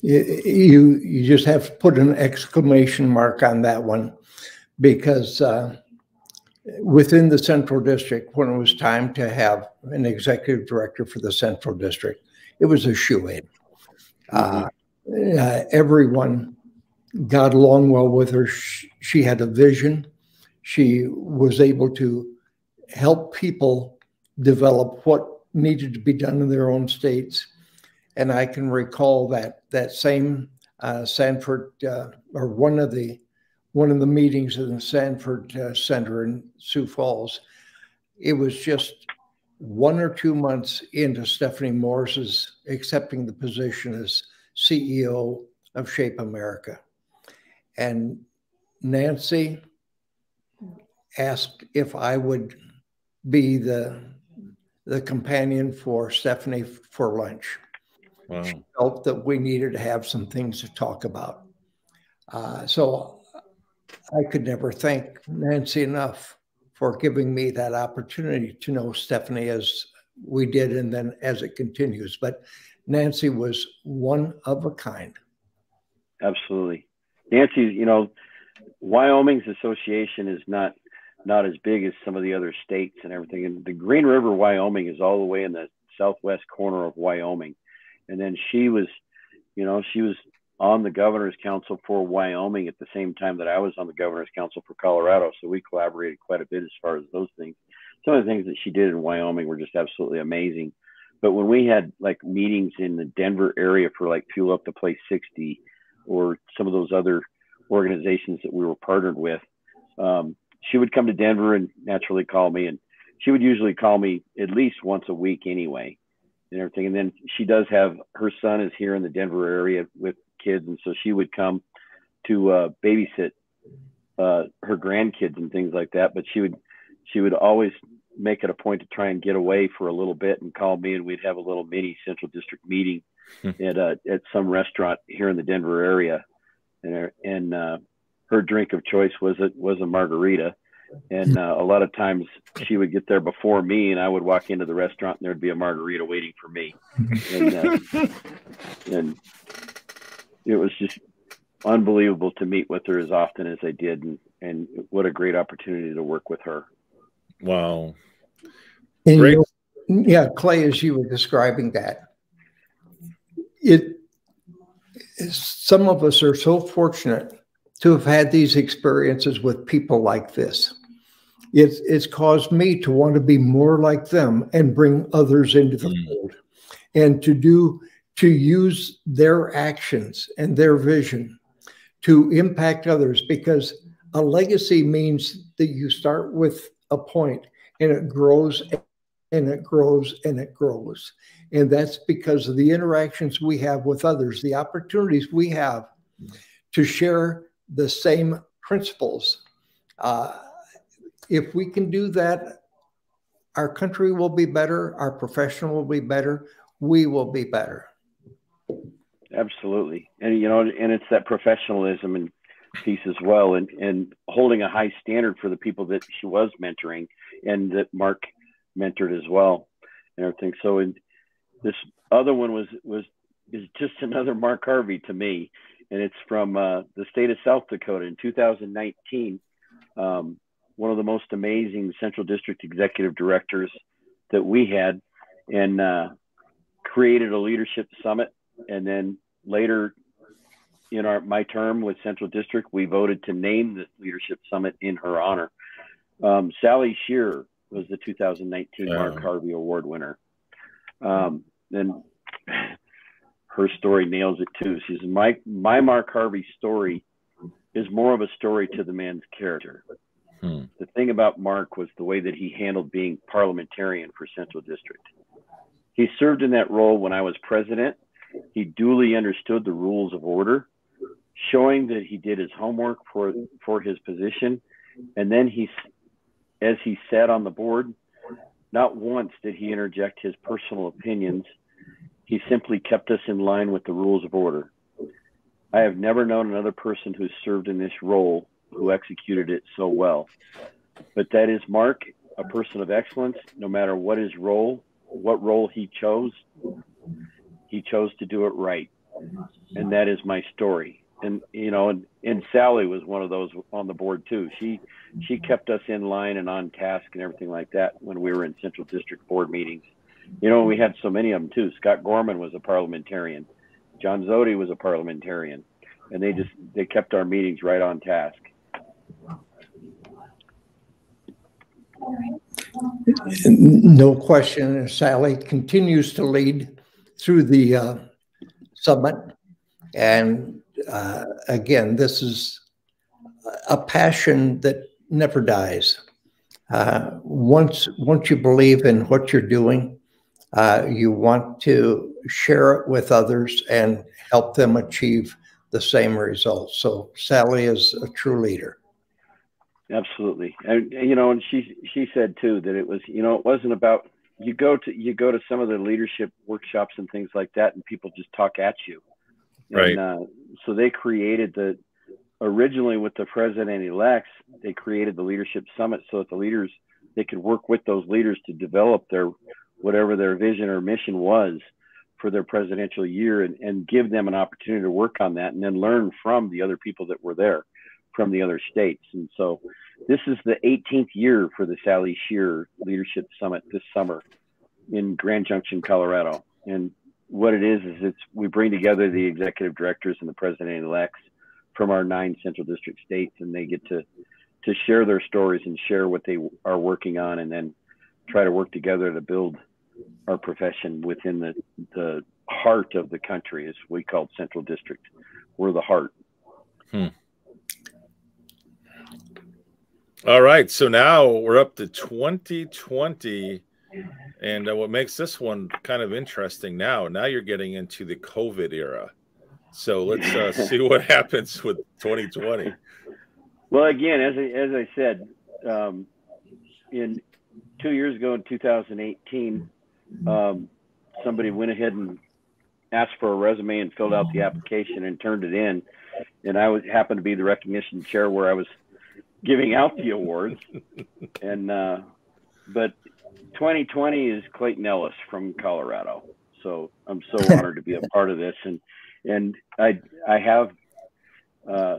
you you just have to put an exclamation mark on that one, because uh, within the central district, when it was time to have an executive director for the central district, it was a shoe in. Mm-hmm. Uh, uh, everyone got along well with her. She, she had a vision. She was able to help people develop what needed to be done in their own states. And I can recall that that same uh, Sanford uh, or one of the one of the meetings in the Sanford uh, Center in Sioux Falls. it was just one or two months into Stephanie Morris's accepting the position as CEO of Shape America. And Nancy asked if I would be the the companion for Stephanie for lunch. Wow. She felt that we needed to have some things to talk about. Uh, so I could never thank Nancy enough for giving me that opportunity to know Stephanie as we did and then as it continues. But Nancy was one of a kind. Absolutely. Nancy, you know, Wyoming's association is not not as big as some of the other states and everything. And the Green River, Wyoming is all the way in the southwest corner of Wyoming. And then she was, you know, she was on the governor's council for Wyoming at the same time that I was on the governor's council for Colorado. So we collaborated quite a bit as far as those things. Some of the things that she did in Wyoming were just absolutely amazing. But when we had like meetings in the Denver area for like Fuel Up to Play 60 or some of those other organizations that we were partnered with, um, she would come to Denver and naturally call me. And she would usually call me at least once a week anyway and everything. And then she does have her son is here in the Denver area with kids, and so she would come to uh, babysit uh, her grandkids and things like that. But she would she would always make it a point to try and get away for a little bit and call me, and we'd have a little mini Central District meeting hmm. at uh, at some restaurant here in the Denver area, and and uh, her drink of choice was a was a margarita and uh, a lot of times she would get there before me, and I would walk into the restaurant, and there'd be a margarita waiting for me, and, uh, and it was just unbelievable to meet with her as often as I did, and, and what a great opportunity to work with her. Wow, great. yeah, Clay, as you were describing that, it some of us are so fortunate to have had these experiences with people like this. It's, it's caused me to want to be more like them and bring others into the mm. fold and to do, to use their actions and their vision to impact others because a legacy means that you start with a point and it grows and it grows and it grows. And that's because of the interactions we have with others, the opportunities we have to share the same principles. Uh, if we can do that, our country will be better, our profession will be better, we will be better. Absolutely. And, you know, and it's that professionalism and piece as well, and, and holding a high standard for the people that she was mentoring and that Mark mentored as well and everything. So, in this other one was, was, is just another Mark Harvey to me and it's from uh, the state of South Dakota in 2019. Um, one of the most amazing Central District executive directors that we had, and uh, created a leadership summit. And then later, in our my term with Central District, we voted to name the leadership summit in her honor. Um, Sally Shearer was the 2019 Mark Harvey Award winner. Um, and her story nails it too. She's my my Mark Harvey story is more of a story to the man's character. Hmm. The thing about Mark was the way that he handled being parliamentarian for Central District. He served in that role when I was president. He duly understood the rules of order, showing that he did his homework for for his position, and then he, as he sat on the board, not once did he interject his personal opinions he simply kept us in line with the rules of order. I have never known another person who served in this role who executed it so well. But that is Mark, a person of excellence, no matter what his role, what role he chose, he chose to do it right. Mm-hmm. And that is my story. And you know, and, and Sally was one of those on the board too. She she mm-hmm. kept us in line and on task and everything like that when we were in Central District board meetings. You know, we had so many of them too. Scott Gorman was a parliamentarian. John Zody was a parliamentarian, and they just they kept our meetings right on task. No question. Sally continues to lead through the uh, summit. And uh, again, this is a passion that never dies. Uh, once once you believe in what you're doing, uh, you want to share it with others and help them achieve the same results. So Sally is a true leader. Absolutely, and you know, and she she said too that it was you know it wasn't about you go to you go to some of the leadership workshops and things like that, and people just talk at you. Right. And, uh, so they created the originally with the president elects, they created the leadership summit so that the leaders they could work with those leaders to develop their whatever their vision or mission was for their presidential year and, and give them an opportunity to work on that and then learn from the other people that were there from the other states. And so this is the 18th year for the Sally Shearer Leadership Summit this summer in Grand Junction, Colorado. And what it is is it's we bring together the executive directors and the president elects from our nine central district states and they get to to share their stories and share what they are working on and then try to work together to build our profession within the the heart of the country as we call central district we're the heart hmm. All right so now we're up to 2020 and uh, what makes this one kind of interesting now, now you're getting into the COVID era. So let's uh, see what happens with 2020. Well, again, as I, as I said, um, in two years ago in 2018, um, somebody went ahead and asked for a resume and filled out the application and turned it in. And I was happened to be the recognition chair where I was giving out the awards. and uh, but 2020 is Clayton Ellis from Colorado. So I'm so honored to be a part of this, and and I I have uh,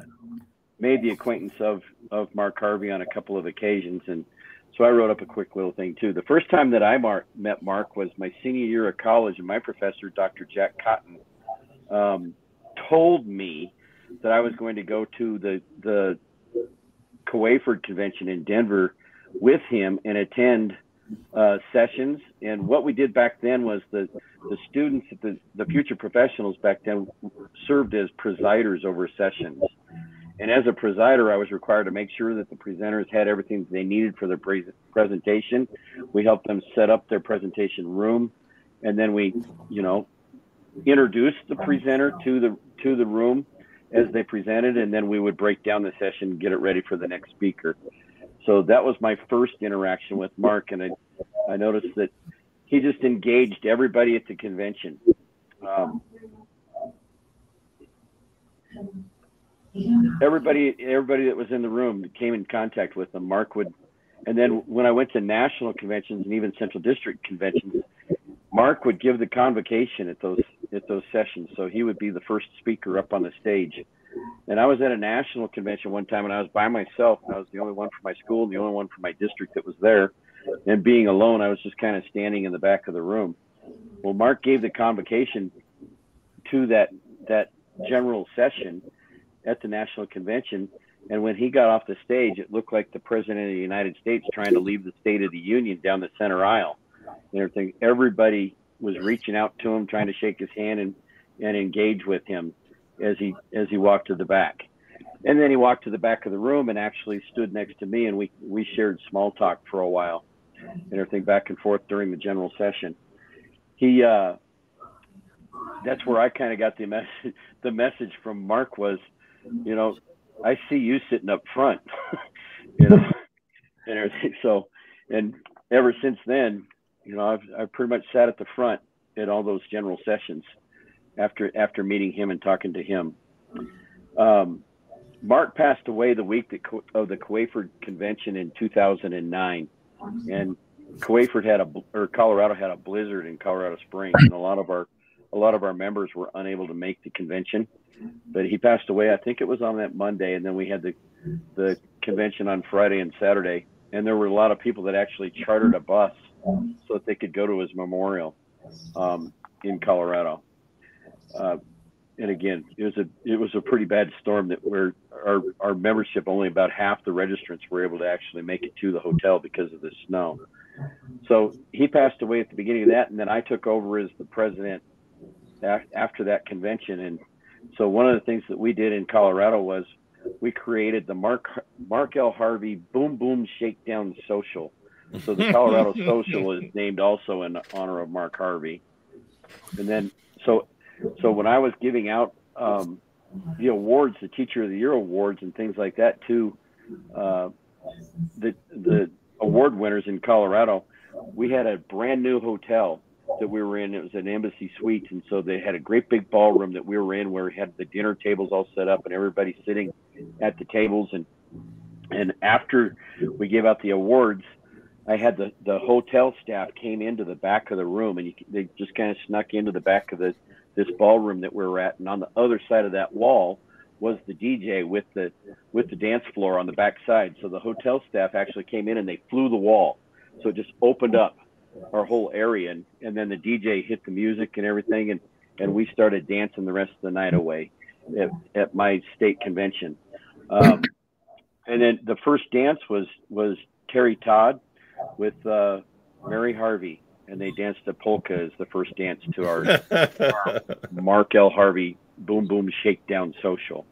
made the acquaintance of of Mark Harvey on a couple of occasions, and so I wrote up a quick little thing too. The first time that I Mark, met Mark was my senior year of college, and my professor, Dr. Jack Cotton, um, told me that I was going to go to the the COAHPERD convention in Denver with him and attend uh, sessions. And what we did back then was the, the students, the, the future professionals back then served as presiders over sessions. And as a presider, I was required to make sure that the presenters had everything they needed for their pre- presentation. We helped them set up their presentation room, and then we, you know, introduced the presenter to the to the room as they presented, and then we would break down the session, get it ready for the next speaker. So that was my first interaction with Mark, and I, I noticed that he just engaged everybody at the convention. Um, everybody, everybody that was in the room came in contact with him. Mark would, and then when I went to national conventions and even central district conventions, Mark would give the convocation at those at those sessions. So he would be the first speaker up on the stage and I was at a national convention one time and I was by myself. I was the only one from my school and the only one from my district that was there. And being alone, I was just kind of standing in the back of the room. Well, Mark gave the convocation to that that general session at the national convention. And when he got off the stage, it looked like the president of the United States trying to leave the State of the Union down the center aisle. And everything, everybody was reaching out to him, trying to shake his hand and, and engage with him as he as he walked to the back. And then he walked to the back of the room and actually stood next to me, and we we shared small talk for a while, and everything back and forth during the general session. He uh, that's where I kind of got the message. The message from Mark was, you know, I see you sitting up front, you know, and everything. So, and ever since then, you know, I've I've pretty much sat at the front at all those general sessions after after meeting him and talking to him. Um, Mark passed away the week that, of the COAHPERD convention in 2009, and COAHPERD had a or Colorado had a blizzard in Colorado Springs, and a lot of our a lot of our members were unable to make the convention. But he passed away. I think it was on that Monday, and then we had the the convention on Friday and Saturday, and there were a lot of people that actually chartered a bus so that they could go to his memorial um, in Colorado. Uh, and again, it was a it was a pretty bad storm that where our our membership only about half the registrants were able to actually make it to the hotel because of the snow. So he passed away at the beginning of that, and then I took over as the president after that convention. And so one of the things that we did in Colorado was we created the Mark Mark L. Harvey Boom Boom Shakedown Social. So the Colorado Social is named also in honor of Mark Harvey. And then so so when I was giving out um, the awards, the Teacher of the Year awards, and things like that to uh, the the award winners in Colorado, we had a brand new hotel that we were in. It was an Embassy Suites, and so they had a great big ballroom that we were in, where we had the dinner tables all set up and everybody sitting at the tables. And and after we gave out the awards, I had the the hotel staff came into the back of the room, and you, they just kind of snuck into the back of the this ballroom that we were at, and on the other side of that wall was the DJ with the with the dance floor on the back side. So the hotel staff actually came in and they flew the wall, so it just opened up our whole area, and, and then the DJ hit the music and everything, and and we started dancing the rest of the night away at, at my state convention. Um, and then the first dance was was Terry Todd with uh, Mary Harvey, and they danced a polka as the first dance to our, our Mark L. Harvey Boom Boom Shakedown Social.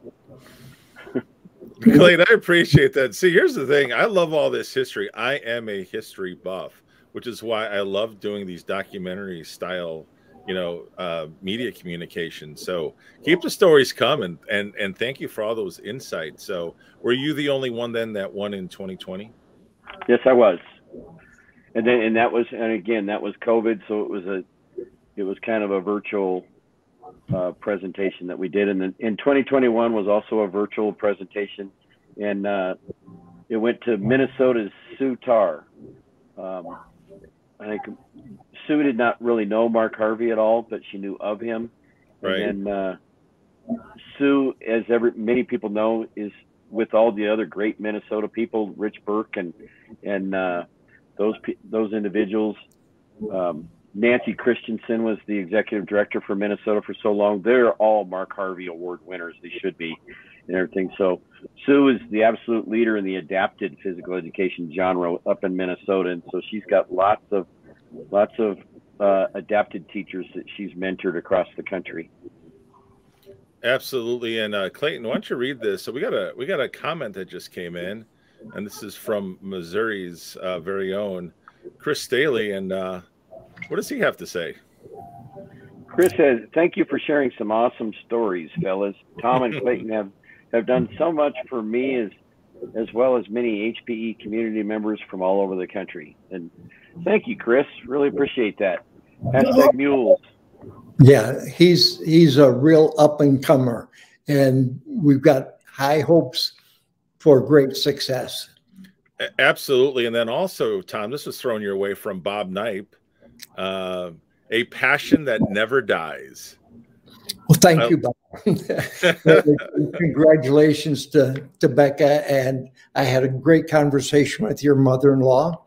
Clayton, I appreciate that. See, here's the thing. I love all this history. I am a history buff, which is why I love doing these documentary style, you know, uh, media communication. So keep the stories coming, and and thank you for all those insights. So, were you the only one then that won in 2020? Yes, I was. And then, and that was, and again, that was COVID, so it was a, it was kind of a virtual uh, presentation that we did. And then in 2021 was also a virtual presentation, and uh, it went to Minnesota's Sue Tarr. Um, I think Sue did not really know Mark Harvey at all, but she knew of him. Right. And uh, Sue, as every many people know, is with all the other great Minnesota people, Rich Burke and and uh, those those individuals. Um, Nancy Christensen was the executive director for Minnesota for so long. They're all Mark Harvey Award winners. They should be, and everything. So Sue is the absolute leader in the adapted physical education genre up in Minnesota, and so she's got lots of lots of uh, adapted teachers that she's mentored across the country. Absolutely, and uh, Clayton, why don't you read this? So we got a we got a comment that just came in, and this is from Missouri's uh, very own Chris Staley, and uh, what does he have to say? Chris says, "Thank you for sharing some awesome stories, fellas. Tom and Clayton have have done so much for me as as well as many HPE community members from all over the country. And thank you, Chris. Really appreciate that. Hashtag mules. Yeah, he's he's a real up and comer, and we've got high hopes for great success. Absolutely, and then also, Tom, this was thrown your way from Bob Knipe uh, a passion that never dies. Well, thank uh, you, Bob. Congratulations to, to Becca. And I had a great conversation with your mother in law.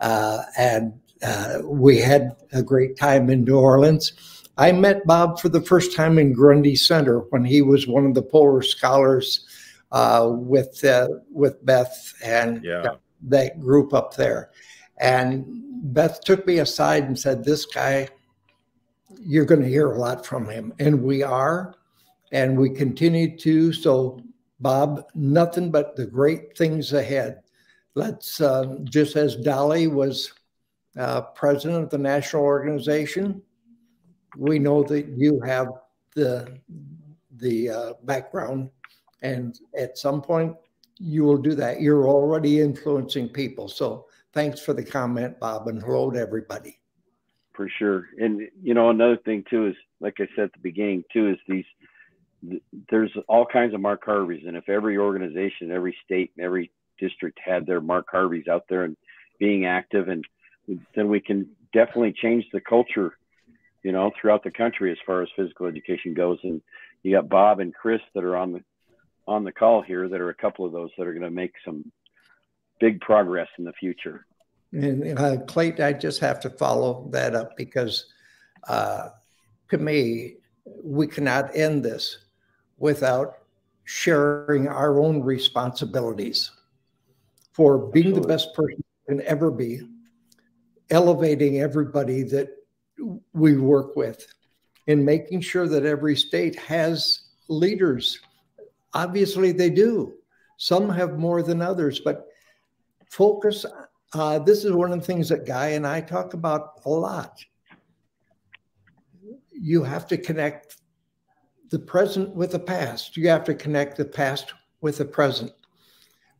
Uh, and uh, we had a great time in New Orleans. I met Bob for the first time in Grundy Center when he was one of the Polar Scholars uh, with uh, with Beth and yeah. that, group up there. And Beth took me aside and said, This guy, you're going to hear a lot from him. And we are, and we continue to. So, Bob, nothing but the great things ahead. Let's, uh, just as Dolly was uh, president of the national organization, we know that you have the, the uh, background. And at some point, you will do that. You're already influencing people. So, thanks for the comment, Bob, and hello to everybody. For sure. And, you know, another thing, too, is like I said at the beginning, too, is these there's all kinds of Mark Harveys. And if every organization, every state, and every district had their Mark Harveys out there and being active, and then we can definitely change the culture, you know, throughout the country as far as physical education goes. And you got Bob and Chris that are on the on the call here that are a couple of those that are going to make some big progress in the future. And uh, Clayton, I just have to follow that up because uh, to me, we cannot end this without sharing our own responsibilities for being Absolutely. the best person can ever be, elevating everybody that we work with, and making sure that every state has leaders Obviously, they do. Some have more than others, but focus. Uh, this is one of the things that Guy and I talk about a lot. You have to connect the present with the past. You have to connect the past with the present.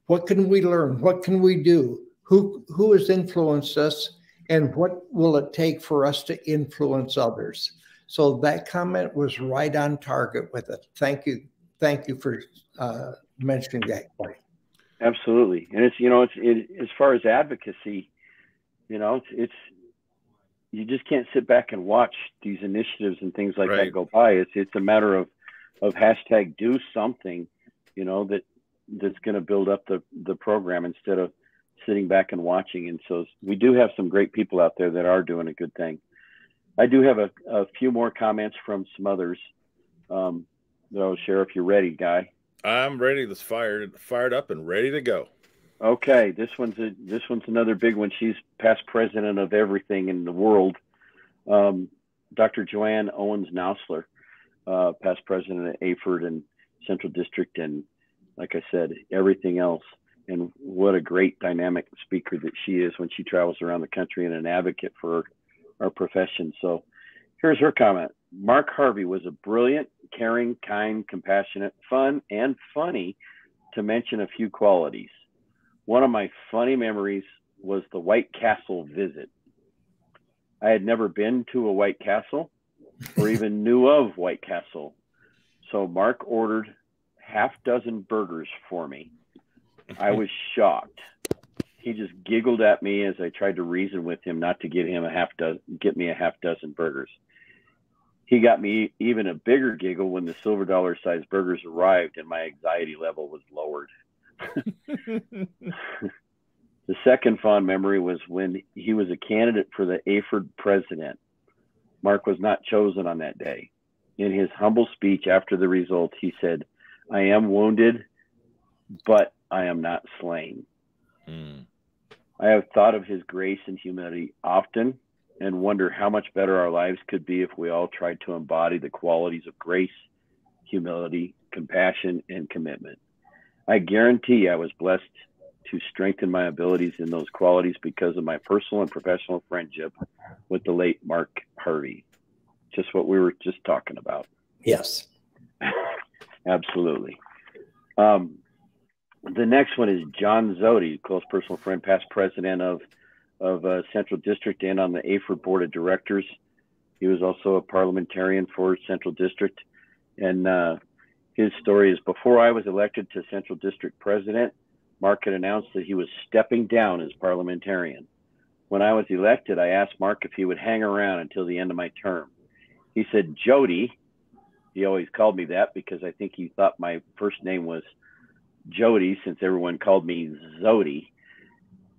What can we learn? What can we do? Who, who has influenced us? And what will it take for us to influence others? So that comment was right on target with it. Thank you. Thank you for uh, mentioning that point. Absolutely. And it's, you know, it's it, as far as advocacy, you know, it's, it's, you just can't sit back and watch these initiatives and things like right. that go by. It's, it's a matter of, of hashtag do something, you know, that, that's going to build up the, the program instead of sitting back and watching. And so we do have some great people out there that are doing a good thing. I do have a, a few more comments from some others um, share if you're ready, Guy. I'm ready. This fired fired up and ready to go. Okay, this one's a, this one's another big one. She's past president of everything in the world. Um, Dr. Joanne Owens Nauslar, uh, past president of AAHPERD and Central District, and like I said, everything else. And what a great dynamic speaker that she is when she travels around the country and an advocate for our profession. So here's her comment. Mark Harvey was a brilliant, caring, kind, compassionate, fun, and funny, to mention a few qualities. One of my funny memories was the White Castle visit. I had never been to a White Castle or even knew of White Castle. So Mark ordered half dozen burgers for me. I was shocked he just giggled at me as I tried to reason with him not to get him a half dozen, get me a half dozen burgers. He got me even a bigger giggle when the silver dollar sized burgers arrived and my anxiety level was lowered. the second fond memory was when he was a candidate for the AAHPERD president. Mark was not chosen on that day. In his humble speech after the result, he said, I am wounded, but I am not slain. Mm. I have thought of his grace and humility often and wonder how much better our lives could be if we all tried to embody the qualities of grace, humility, compassion, and commitment. I guarantee I was blessed to strengthen my abilities in those qualities because of my personal and professional friendship with the late Mark Harvey. Just what we were just talking about. Yes. Absolutely. Um, the next one is John Zodi, close personal friend, past president of of uh, Central District and on the AAHPERD board of directors. He was also a parliamentarian for Central District, and uh, his story is before I was elected to Central District president, Mark had announced that he was stepping down as parliamentarian. When I was elected, I asked Mark if he would hang around until the end of my term. He said, Jody, he always called me that because I think he thought my first name was Jody, since everyone called me Zodi.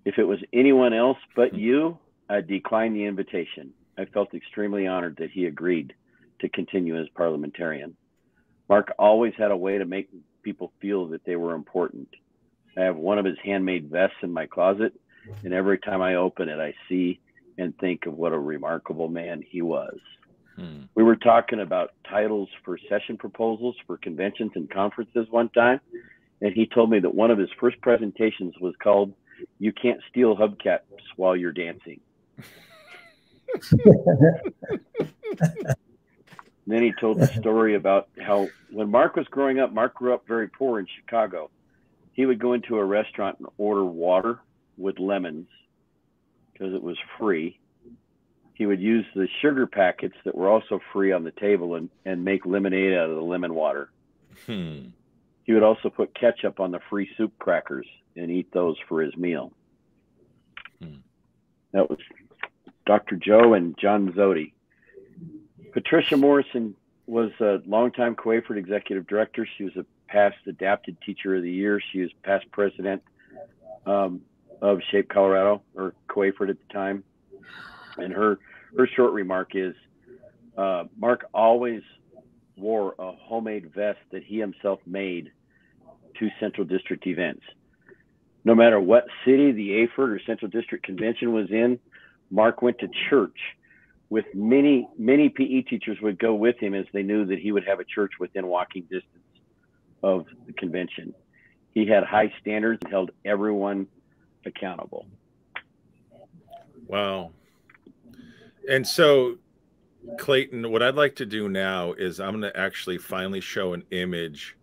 If it was anyone else but you, I'd decline the invitation. I felt extremely honored that he agreed to continue as parliamentarian. Mark always had a way to make people feel that they were important. I have one of his handmade vests in my closet, and every time I open it, I see and think of what a remarkable man he was. Hmm. We were talking about titles for session proposals for conventions and conferences one time, and he told me that one of his first presentations was called "You Can't Steal Hubcaps While You're Dancing." then he told the story about how when Mark was growing up, Mark grew up very poor in Chicago. He would go into a restaurant and order water with lemons because it was free. He would use the sugar packets that were also free on the table and, and make lemonade out of the lemon water. Hmm. He would also put ketchup on the free soup crackers and eat those for his meal. Hmm. That was Dr. Joe and John Zodi. Patricia Morrison was a longtime COAHPERD executive director. She was a past adapted teacher of the year. She was past president um, of Shape Colorado or COAHPERD at the time. And her her short remark is, uh, Mark always wore a homemade vest that he himself made to Central District events. No matter what city the AAHPERD or Central District Convention was in, Mark went to church with many, many PE teachers would go with him as they knew that he would have a church within walking distance. of the convention. He had high standards and held everyone accountable. Wow. And so, Clayton, what I'd like to do now is I'm going to actually finally show an image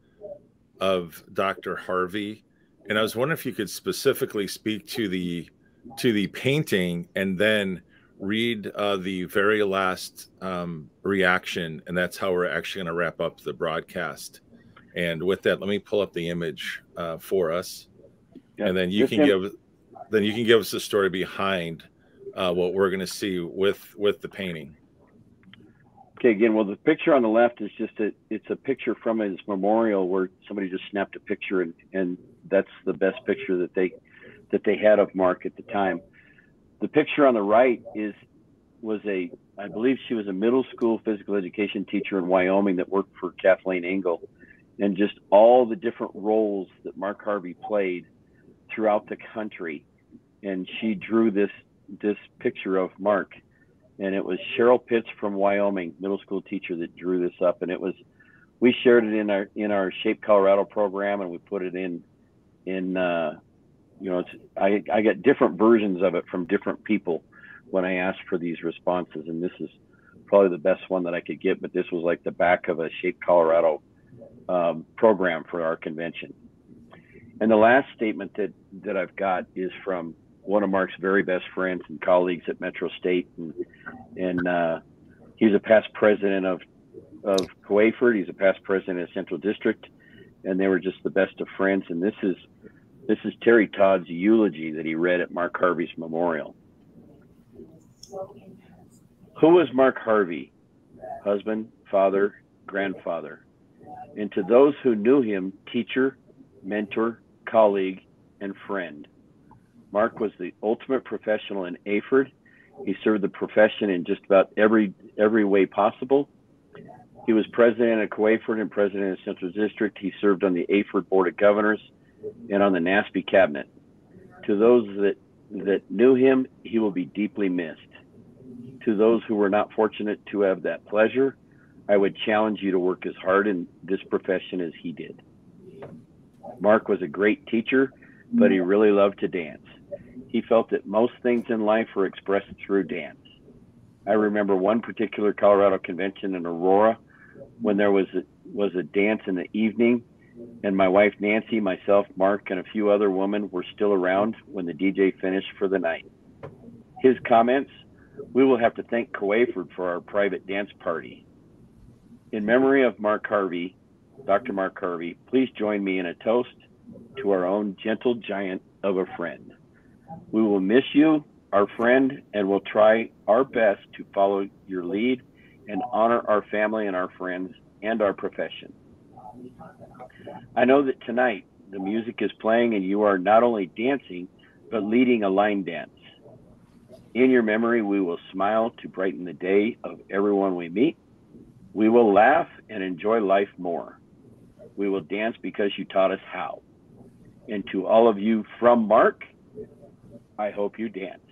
of Dr. Harvey. And I was wondering if you could specifically speak to the to the painting and then read uh, the very last um, reaction, and that's how we're actually going to wrap up the broadcast. And with that, let me pull up the image uh, for us, yeah, and then you can give then you can give us the story behind uh, what we're going to see with with the painting. Okay, again, well, the picture on the left is just a it's a picture from his memorial where somebody just snapped a picture, and and that's the best picture that they that they had of Mark at the time. The picture on the right is was a I believe she was a middle school physical education teacher in Wyoming that worked for Kathleen Engel, and just all the different roles that Mark Harvey played throughout the country. And she drew this this picture of Mark, and it was Cheryl Pitts from Wyoming, middle school teacher, that drew this up, and it was we shared it in our in our Shape Colorado program, and we put it in in uh, you know, I I get different versions of it from different people when I ask for these responses, and this is probably the best one that I could get. But this was like the back of a Shape Colorado um, program for our convention. And the last statement that that I've got is from one of Mark's very best friends and colleagues at Metro State, and and uh, he's a past president of of COAHPERD. He's a past president of Central District, and they were just the best of friends. And this is this is Terry Todd's eulogy that he read at Mark Harvey's memorial. Who was Mark Harvey? Husband, father, grandfather. And to those who knew him, teacher, mentor, colleague, and friend. Mark was the ultimate professional in AAHPERD. He served the profession in just about every every way possible. He was president of COAHPERD and president of Central District. He served on the AAHPERD Board of Governors and on the NASP cabinet. To those that, that knew him, he will be deeply missed. To those who were not fortunate to have that pleasure, I would challenge you to work as hard in this profession as he did. Mark was a great teacher, but he really loved to dance. He felt that most things in life were expressed through dance. I remember one particular Colorado convention in Aurora when there was a, was a dance in the evening and my wife Nancy, myself, Mark, and a few other women were still around when the DJ finished for the night. His comments We will have to thank COAHPERD for our private dance party. In memory of Mark Harvey, Dr. Mark Harvey, please join me in a toast to our own gentle giant of a friend. We will miss you, our friend, and will try our best to follow your lead and honor our family and our friends and our profession. I know that tonight the music is playing and you are not only dancing, but leading a line dance. In your memory, we will smile to brighten the day of everyone we meet. We will laugh and enjoy life more. We will dance because you taught us how. And to all of you from Mark, I hope you dance.